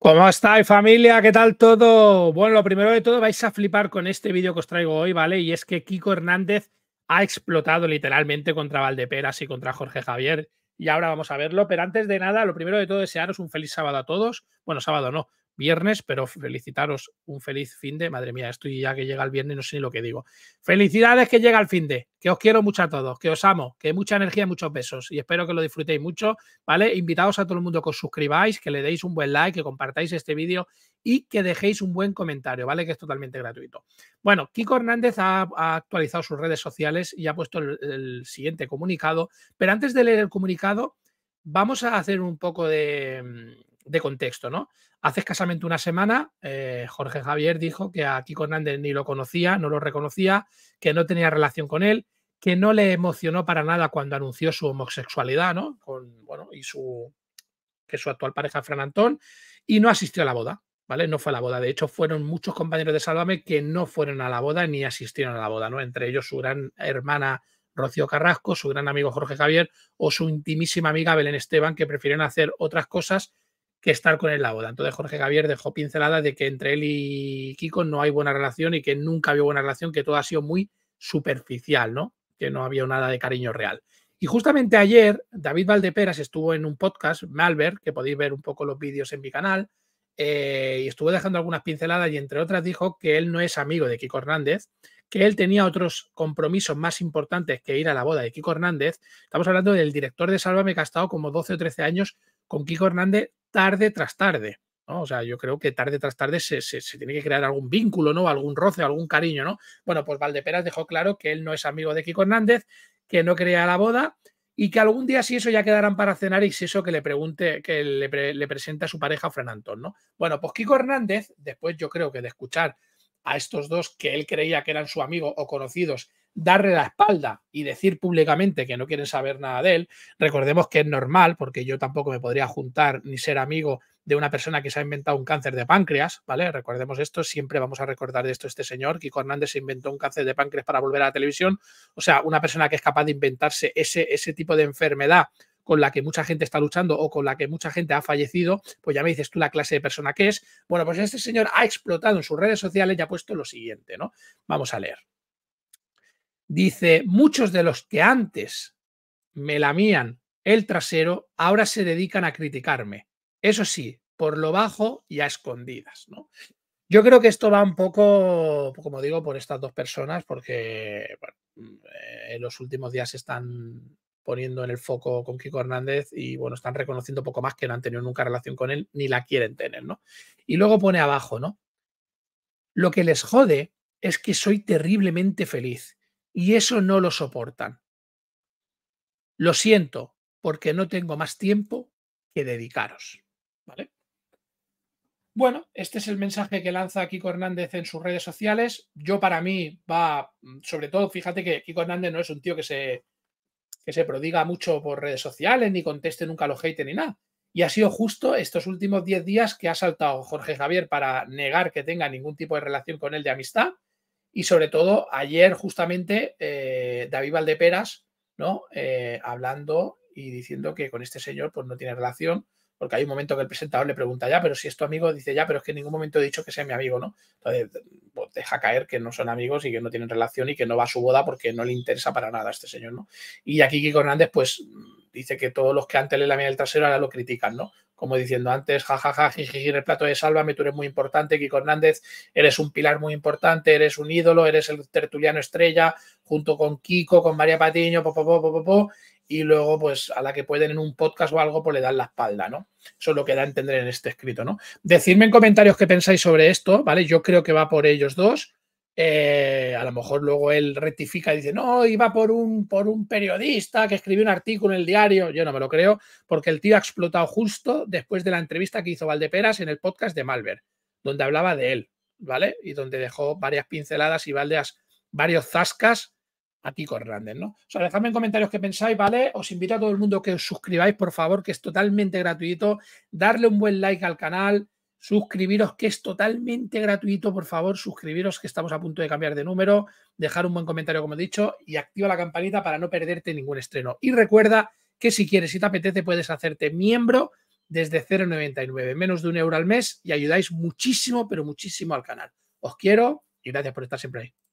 ¿Cómo estáis familia? ¿Qué tal todo? Bueno, lo primero de todo vais a flipar con este vídeo que os traigo hoy, ¿vale? Y es que Kiko Hernández ha explotado literalmente contra Valdeperas y contra Jorge Javier. Y ahora vamos a verlo. Pero antes de nada, lo primero de todo, desearos un feliz sábado a todos. Bueno, sábado no, viernes, pero felicitaros un feliz fin de. Madre mía, estoy ya que llega el viernes, no sé ni lo que digo. Felicidades que llega el fin de, que os quiero mucho a todos, que os amo, que mucha energía muchos besos. Y espero que lo disfrutéis mucho, ¿vale? Invitados a todo el mundo que os suscribáis, que le deis un buen like, que compartáis este vídeo y que dejéis un buen comentario, ¿vale? Que es totalmente gratuito. Bueno, Kiko Hernández ha, actualizado sus redes sociales y ha puesto el siguiente comunicado, pero antes de leer el comunicado, vamos a hacer un poco de de contexto, ¿no? Hace escasamente una semana, eh, Jorge Javier dijo que a Kiko Hernández ni lo conocía, no lo reconocía, que no tenía relación con él, que no le emocionó para nada cuando anunció su homosexualidad, ¿no? Con, bueno, y su que su actual pareja Fran Antón, y no asistió a la boda, ¿vale? No fue a la boda. De hecho, fueron muchos compañeros de Sálvame que no fueron a la boda ni asistieron a la boda, ¿no? Entre ellos su gran hermana Rocío Carrasco, su gran amigo Jorge Javier o su intimísima amiga Belén Esteban, que prefirieron hacer otras cosas que estar con él en la boda. Entonces Jorge Javier dejó pincelada de que entre él y Kiko no hay buena relación y que nunca había buena relación, que todo ha sido muy superficial, ¿no? Que no había nada de cariño real. Y justamente ayer David Valdeperas estuvo en un podcast, Malver, que podéis ver un poco los vídeos en mi canal, eh, y estuvo dejando algunas pinceladas y entre otras dijo que él no es amigo de Kiko Hernández, que él tenía otros compromisos más importantes que ir a la boda de Kiko Hernández. Estamos hablando del director de Sálvame que ha estado como 12 o 13 años con Kiko Hernández tarde tras tarde. ¿no? O sea, yo creo que tarde tras tarde se, tiene que crear algún vínculo, ¿no? Algún roce, algún cariño, ¿no? Bueno, pues Valdeperas dejó claro que él no es amigo de Kiko Hernández, que no creía la boda y que algún día si eso ya quedarán para cenar y si eso que le pregunte, que le, le presente a su pareja Fran Antón, ¿no? Bueno, pues Kiko Hernández, después yo creo que de escuchar a estos dos que él creía que eran su amigo o conocidos darle la espalda y decir públicamente que no quieren saber nada de él. Recordemos que es normal, porque yo tampoco me podría juntar ni ser amigo de una persona que se ha inventado un cáncer de páncreas, ¿vale? Recordemos esto, siempre vamos a recordar de esto este señor, Kiko Hernández se inventó un cáncer de páncreas para volver a la televisión, o sea, una persona que es capaz de inventarse ese, ese tipo de enfermedad con la que mucha gente está luchando o con la que mucha gente ha fallecido, pues ya me dices tú la clase de persona que es. Bueno, pues este señor ha explotado en sus redes sociales y ha puesto lo siguiente, ¿no? Vamos a leer. Dice, muchos de los que antes me lamían el trasero, ahora se dedican a criticarme. Eso sí, por lo bajo y a escondidas. ¿no? Yo creo que esto va un poco, como digo, por estas dos personas, porque eh, en los últimos días están poniendo en el foco con Kiko Hernández y bueno, están reconociendo poco más que no han tenido nunca relación con él ni la quieren tener, ¿no? Y luego pone abajo, ¿no? Lo que les jode es que soy terriblemente feliz y eso no lo soportan. Lo siento, porque no tengo más tiempo que dedicaros. ¿Vale? Bueno, este es el mensaje que lanza Kiko Hernández en sus redes sociales. Yo para mí va, mm, sobre todo, fíjate que Kiko Hernández no es un tío que se, que se prodiga mucho por redes sociales, ni conteste nunca los haters ni nada. Y ha sido justo estos últimos 10 días que ha saltado Jorge Javier para negar que tenga ningún tipo de relación con él de amistad y sobre todo, ayer justamente eh, David Valdeperas, ¿no? Eh, hablando y diciendo que con este señor pues no tiene relación, porque hay un momento que el presentador le pregunta ya, pero si es tu amigo, dice ya, pero es que en ningún momento he dicho que sea mi amigo, ¿no? Entonces, pues deja caer que no son amigos y que no tienen relación y que no va a su boda porque no le interesa para nada a este señor, ¿no? Y aquí Kiko Hernández, pues dice que todos los que antes le lamían el trasero ahora lo critican, ¿no? Como diciendo antes, jajaja, jiji, el plato de Sálvame, tú eres muy importante, Kiko Hernández, eres un pilar muy importante, eres un ídolo, eres el tertuliano estrella, junto con Kiko, con María Patiño, po, po, po, po, y luego, pues, a la que pueden en un podcast o algo, pues le dan la espalda, ¿no? Eso es lo que da a entender en este escrito, ¿no? Decidme en comentarios qué pensáis sobre esto, ¿vale? Yo creo que va por ellos dos. Eh, a lo mejor luego él rectifica y dice, no, iba por un, por un periodista que escribió un artículo en el diario. Yo no me lo creo, porque el tío ha explotado justo después de la entrevista que hizo Valdeperas en el podcast de Malver, donde hablaba de él, ¿vale? Y donde dejó varias pinceladas y varios zascas a Kiko Hernández, ¿no? O sea, dejadme en comentarios qué pensáis, ¿vale? Os invito a todo el mundo que os suscribáis, por favor, que es totalmente gratuito. Darle un buen like al canal suscribiros que es totalmente gratuito, por favor, suscribiros que estamos a punto de cambiar de número, dejar un buen comentario como he dicho y activa la campanita para no perderte ningún estreno. Y recuerda que si quieres y te apetece puedes hacerte miembro desde 0,99, menos de un euro al mes y ayudáis muchísimo, pero muchísimo al canal. Os quiero y gracias por estar siempre ahí.